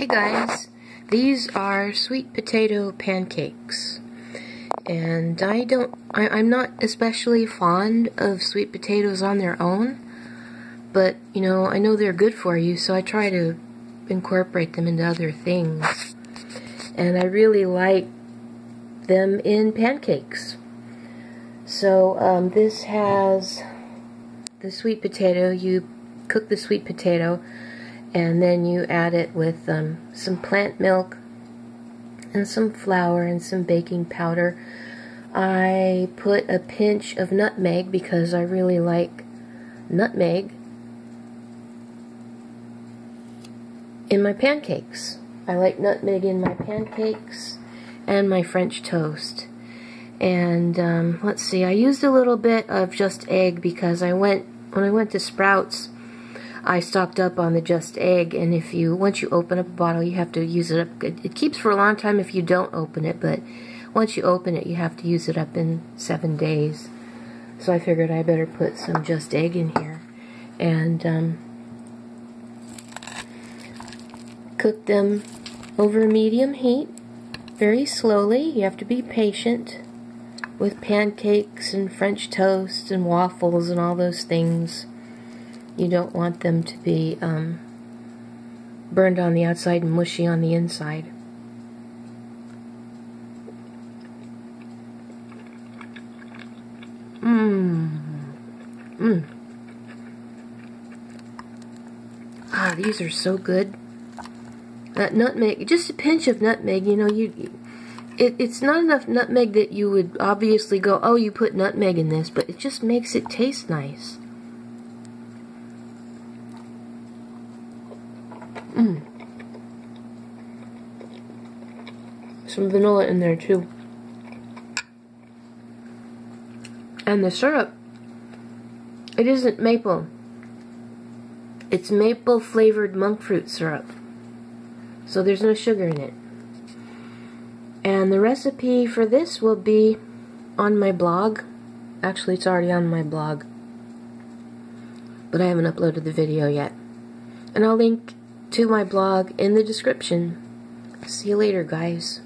Hey guys, these are sweet potato pancakes. And I don't, I, am not especially fond of sweet potatoes on their own, but you know, I know they're good for you, so I try to incorporate them into other things. And I really like them in pancakes. So um, this has the sweet potato, you cook the sweet potato, and then you add it with um, some plant milk and some flour and some baking powder. I put a pinch of nutmeg because I really like nutmeg in my pancakes. I like nutmeg in my pancakes and my French toast. And um, let's see, I used a little bit of just egg because I went, when I went to Sprouts, I stocked up on the Just Egg, and if you once you open up a bottle, you have to use it up. It, it keeps for a long time if you don't open it, but once you open it, you have to use it up in seven days. So I figured I better put some Just Egg in here, and um, cook them over medium heat, very slowly. You have to be patient with pancakes and French toast and waffles and all those things. You don't want them to be um, burned on the outside and mushy on the inside. Mmm. Mmm. Ah, these are so good. That nutmeg, just a pinch of nutmeg, you know, you, it, it's not enough nutmeg that you would obviously go, oh, you put nutmeg in this, but it just makes it taste nice. Mm. Some vanilla in there too. And the syrup, it isn't maple. It's maple flavored monk fruit syrup. So there's no sugar in it. And the recipe for this will be on my blog. Actually, it's already on my blog. But I haven't uploaded the video yet. And I'll link to my blog in the description. See you later, guys.